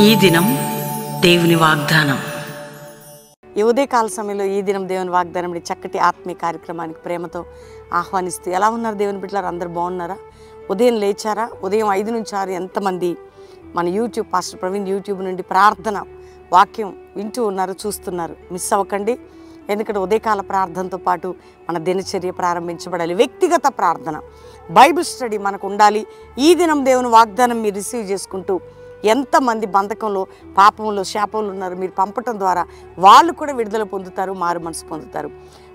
ఈ దినం దేవుని వాగ్దానం. ఈ ఉదయకాల సమయంలో ఈ దినం దేవుని వాగ్దానం చక్కటి ఆత్మీయ కార్యక్రమానికి ప్రేమతో ఆహ్వానిస్తూ ఎలా ఉన్నారు దేవుని బిడ్డలారు? అందరు బాగున్నారా? ఉదయం లేచారా? ఉదయం ఐదు నుంచి ఆరు ఎంతమంది మన యూట్యూబ్ పాస్టర్ ప్రవీణ్ యూట్యూబ్ నుండి ప్రార్థన వాక్యం వింటూ ఉన్నారు చూస్తున్నారు. మిస్ అవ్వకండి. ఎందుకంటే ఉదయకాల ప్రార్థనతో పాటు మన దినచర్య ప్రారంభించబడాలి. వ్యక్తిగత ప్రార్థన. బైబిల్ స్టడీ మనకు ఉండాలి. ఈ దినం దేవుని వాగ్దానం మీరు రిసీవ్ చేసుకుంటూ ఎంతమంది బంధకంలో పాపంలో శాపంలో ఉన్నారు మీరు పంపటం ద్వారా వాళ్ళు కూడా విడుదల పొందుతారు మారు మనసు పొందుతారు.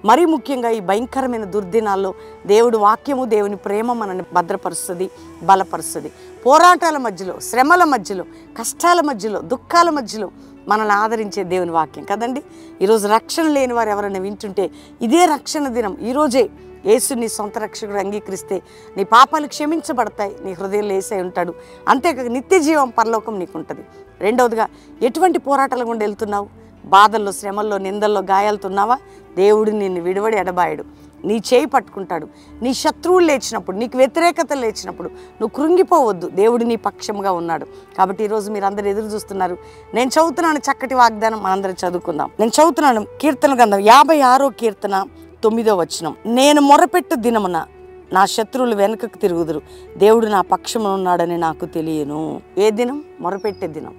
మరీ ముఖ్యంగా ఈ భయంకరమైన దుర్దినాల్లో దేవుడు వాక్యము దేవుని ప్రేమ మనల్ని భద్రపరుస్తుంది బలపరుస్తుంది. పోరాటాల మధ్యలో శ్రమల మధ్యలో కష్టాల మధ్యలో దుఃఖాల మధ్యలో మనల్ని ఆదరించే దేవుని వాక్యం కదండి? ఈరోజు రక్షణ లేని వారు ఎవరైనా వింటుంటే ఇదే రక్షణ దినం. ఈరోజే యేసు నీ సొంత రక్షకుడు అంగీకరిస్తే నీ పాపాలు క్షమించబడతాయి నీ హృదయంలో వేసే ఉంటాడు. అంతేకాక నిత్య జీవం పరలోకం నీకు ఉంటుంది రెండవదిగా ఎటువంటి పోరాటాల గుండా వెళ్తున్నావు? బాధల్లో శ్రమల్లో నిందల్లో గాయాలతో ఉన్నావా దేవుడు నిన్ను విడివడి ఎడబాయడు. నీ చేయి పట్టుకుంటాడు. నీ శత్రువులు లేచినప్పుడు నీకు వ్యతిరేకత లేచినప్పుడు నువ్వు కృంగిపోవద్దు. దేవుడు నీ పక్షంగా ఉన్నాడు. కాబట్టి ఈరోజు మీరు అందరు ఎదురు చూస్తున్నారు. నేను చదువుతున్నాను చక్కటి వాగ్దానం మనందరం చదువుకుందాం. నేను చదువుతున్నాను కీర్తన గ్రంథం యాభై ఆరో కీర్తన తొమ్మిదో వచనం. నేను మొరపెట్టు దినమున నా శత్రువులు వెనుకకు తిరుగుదురు. దేవుడు నా పక్షమున ఉన్నాడని నాకు తెలియను. ఏ దినం? మొరపెట్టే దినం.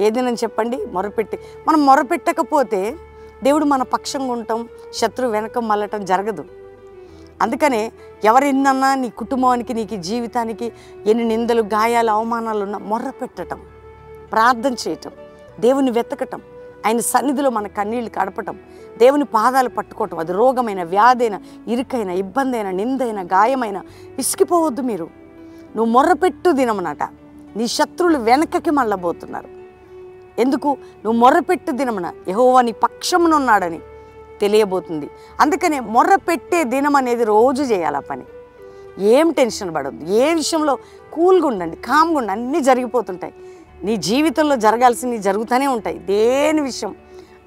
ఏ దినం చెప్పండి? మొరపెట్టి. మనం మొరపెట్టకపోతే దేవుడు మన పక్షంగా ఉండటం శత్రువు వెనక మళ్ళటం జరగదు. అందుకనే ఎవరిన్నన్నా నీ కుటుంబానికి నీకు జీవితానికి ఎన్ని నిందలు గాయాలు అవమానాలు ఉన్నా మొర్ర పెట్టడం ప్రార్థన చేయటం దేవుని వెతకటం ఆయన సన్నిధిలో మన కన్నీళ్ళు కడపటం దేవుని పాదాలు పట్టుకోవటం అది రోగమైన వ్యాధైన ఇరుకైన ఇబ్బంది అయిన నిందైన గాయమైన ఇసికిపోవద్దు మీరు. నువ్వు మొర్రపెట్టు దినమనట. నీ శత్రువులు వెనకకి మళ్ళబోతున్నారు. ఎందుకు? నువ్వు మొర్రపెట్టు దినమున యహోవా నీ పక్షమునున్నాడని తెలియబోతుంది. అందుకనే మొర్ర పెట్టే దినం అనేది రోజు చేయాలి ఆ పని. ఏం టెన్షన్ పడద్దు. ఏ విషయంలో కూల్గా ఉండండి కామ్గా ఉండండి అన్నీ జరిగిపోతుంటాయి. నీ జీవితంలో జరగాల్సినవి జరుగుతూనే ఉంటాయి. దేని విషయం?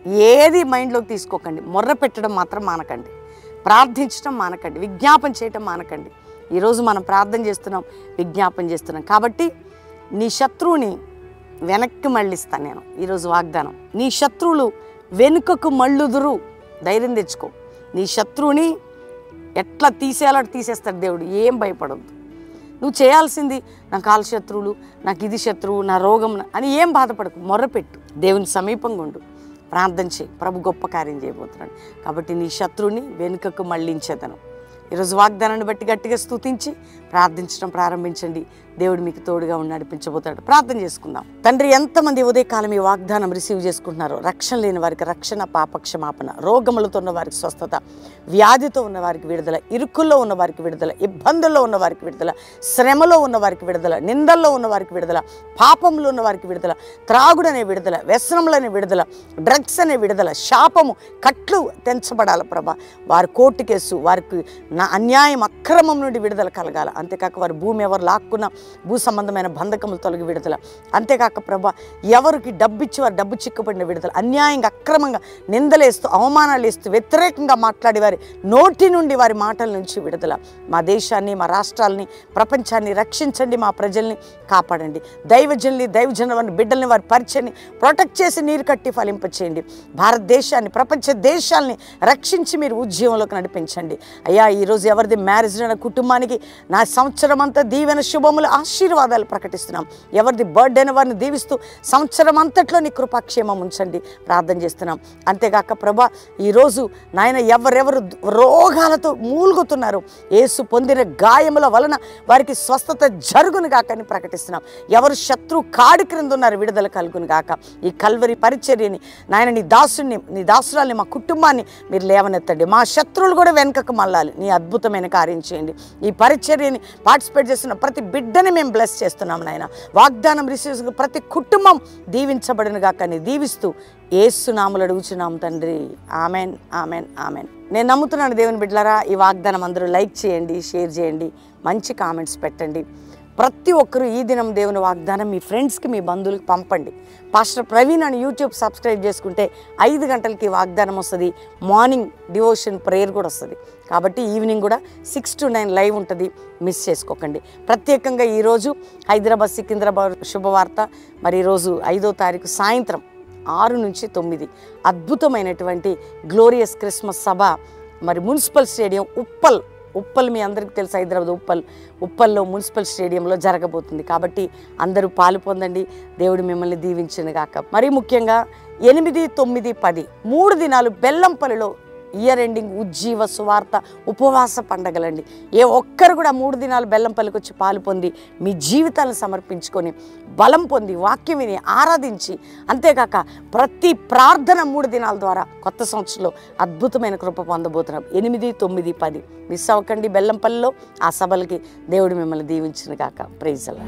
ఏది మైండ్లోకి తీసుకోకండి. మొర్ర పెట్టడం మాత్రం మానకండి. ప్రార్థించడం మానకండి. విజ్ఞాపన చేయటం మానకండి. ఈరోజు మనం ప్రార్థన చేస్తున్నాం విజ్ఞాపన చేస్తున్నాం. కాబట్టి నీ శత్రువుని వెనక్కి మళ్ళిస్తాను నేను ఈరోజు వాగ్దానం. నీ శత్రువులు వెనుకకు మళ్ళుదురు. ధైర్యం తెచ్చుకో. నీ శత్రువుని ఎట్లా తీసేయాలో తీసేస్తాడు దేవుడు. ఏం భయపడొద్దు. నువ్వు చేయాల్సింది నా కాలు శత్రువులు నాకు ఇది శత్రువు నా రోగం అని ఏం బాధపడకు మొర్రపెట్టు. దేవుని సమీపంగా ఉండు. ప్రార్థన చేయి. ప్రభు గొప్ప కార్యం చేయబోతున్నాడు. కాబట్టి నీ శత్రువుని వెనుకకు మళ్ళించేదను. ఈరోజు వాగ్దానాన్ని బట్టి గట్టిగా స్తుతించి ప్రార్థించడం ప్రారంభించండి. దేవుడు మీకు తోడుగా ఉండి నడిపించబోతాడు ప్రార్థన చేసుకుందాం. తండ్రి ఎంతమంది ఉదయకాలం ఈ వాగ్దానం రిసీవ్ చేసుకుంటున్నారో రక్షణ లేని వారికి రక్షణ పాపక్షమాపణ రోగములతో ఉన్న వారికి స్వస్థత వ్యాధితో ఉన్న వారికి విడుదల ఇరుకుల్లో ఉన్న వారికి విడుదల ఇబ్బందుల్లో ఉన్న వారికి విడుదల శ్రమలో ఉన్న వారికి విడుదల నిందల్లో ఉన్న వారికి విడుదల పాపంలో ఉన్న వారికి విడుదల త్రాగుడనే విడుదల వ్యసనములనే విడుదల డ్రగ్స్ అనే విడుదల శాపము కట్లు తెంచబడాలి ప్రభా. వారి కోర్టు కేసు వారికి నా అన్యాయం అక్రమం నుండి విడుదల కలగాల. అంతేకాక వారి భూమి ఎవరు లాక్కున్న భూ సంబంధమైన బంధకములు తొలగి విడుదల. అంతేకాక ప్రభా ఎవరికి డబ్బు ఇచ్చి వారు డబ్బు చిక్కుపడిన విడుదల. అన్యాయంగా అక్రమంగా నిందలేస్తూ అవమానాలు వేస్తూ వ్యతిరేకంగా మాట్లాడి వారి నోటి నుండి వారి మాటల నుంచి విడుదల. మా దేశాన్ని మా రాష్ట్రాలని ప్రపంచాన్ని రక్షించండి మా ప్రజల్ని కాపాడండి. దైవజనుల్ని దైవజన బిడ్డల్ని వారి పరిచయని ప్రొటెక్ట్ చేసి నీరు కట్టి ఫలింపచేయండి. భారతదేశాన్ని ప్రపంచ దేశాల్ని రక్షించి మీరు ఉద్యమంలోకి నడిపించండి. అయ్యా ఈరోజు ఎవరిది మ్యారేజ్ అయిన కుటుంబానికి నా సంవత్సరం అంతా దీవెన శుభములు ఆశీర్వాదాలు ప్రకటిస్తున్నాం. ఎవరిది బర్త్డే అని వారిని దీవిస్తూ సంవత్సరం అంతట్లో నీ కృపాక్షేమం ఉంచండి. ప్రార్థన చేస్తున్నాం. అంతేగాక ప్రభా ఈరోజు నాయన ఎవరెవరు రోగాలతో మూలుగుతున్నారు ఏసు పొందిన గాయముల వలన వారికి స్వస్థత జరుగును గాక అని ప్రకటిస్తున్నాం. ఎవరు శత్రు కాడి క్రింద ఉన్నారు విడుదల కలుగును గాక. ఈ కల్వరి పరిచర్యని నాయన నీ దాసుని నీ దాసురాల్ని మా కుటుంబాన్ని మీరు లేవనెత్తండి. మా శత్రువులు కూడా వెనుకకు మళ్ళాలి. నీ అద్భుతమైన కార్యం చేయండి. ఈ పరిచర్యని పార్టిసిపేట్ చేస్తున్న ప్రతి బిడ్డ బిడ్డని మేము బ్లెస్ చేస్తున్నాం నాయన. వాగ్దానం రిసీవ్ ప్రతి కుటుంబం దీవించబడిన గాక అని దీవిస్తూ ఏసునాములు అడుగుచున్నాం తండ్రి. Amen amen amen. నేను నమ్ముతున్నాను దేవుని బిడ్డలారా ఈ వాగ్దానం అందరూ లైక్ చేయండి షేర్ చేయండి మంచి కామెంట్స్ పెట్టండి. ప్రతి ఒక్కరూ ఈ దినం దేవుని వాగ్దానం మీ ఫ్రెండ్స్కి మీ బంధువులకి పంపండి. పాస్టర్ ప్రవీణ్ అని యూట్యూబ్ సబ్స్క్రైబ్ చేసుకుంటే ఐదు గంటలకి వాగ్దానం వస్తుంది. మార్నింగ్ డివోషన్ ప్రేయర్ కూడా వస్తుంది. కాబట్టి ఈవినింగ్ కూడా సిక్స్ టు నైన్ లైవ్ ఉంటుంది. మిస్ చేసుకోకండి. ప్రత్యేకంగా ఈరోజు హైదరాబాద్ సికింద్రాబాద్ శుభవార్త. మరి ఈరోజు ఐదో తారీఖు సాయంత్రం ఆరు నుంచి తొమ్మిది. అద్భుతమైనటువంటి గ్లోరియస్ క్రిస్మస్ సభ. మరి మున్సిపల్ స్టేడియం ఉప్పల్ ఉప్పల్ మీ అందరికీ తెలుసు హైదరాబాద్ ఉప్పల్. ఉప్పల్లో మున్సిపల్ స్టేడియంలో జరగబోతుంది. కాబట్టి అందరూ పాలు పొందండి. దేవుడు మిమ్మల్ని దీవించిన గాక. మరీ ముఖ్యంగా ఎనిమిది తొమ్మిది పది మూడు దినాలు బెల్లంపల్లిలో ఇయర్ ఎండింగ్ ఉజ్జీవ సువార్త ఉపవాస పండగలండి. ఏ ఒక్కరు కూడా మూడు దినాలు బెల్లం పలికొచ్చి పాలు పొంది మీ జీవితాలను సమర్పించుకొని బలం పొంది వాక్యం విని ఆరాధించి అంతేకాక ప్రతి ప్రార్థన మూడు దినాల ద్వారా కొత్త సంవత్సరంలో అద్భుతమైన కృప పొందబోతున్నాం. ఎనిమిది తొమ్మిది పది. మిస్ అవ్వకండి బెల్లంపల్లిలో ఆ సభలకి దేవుడు మిమ్మల్ని దీవించిన కాక ప్రైజ్ అలా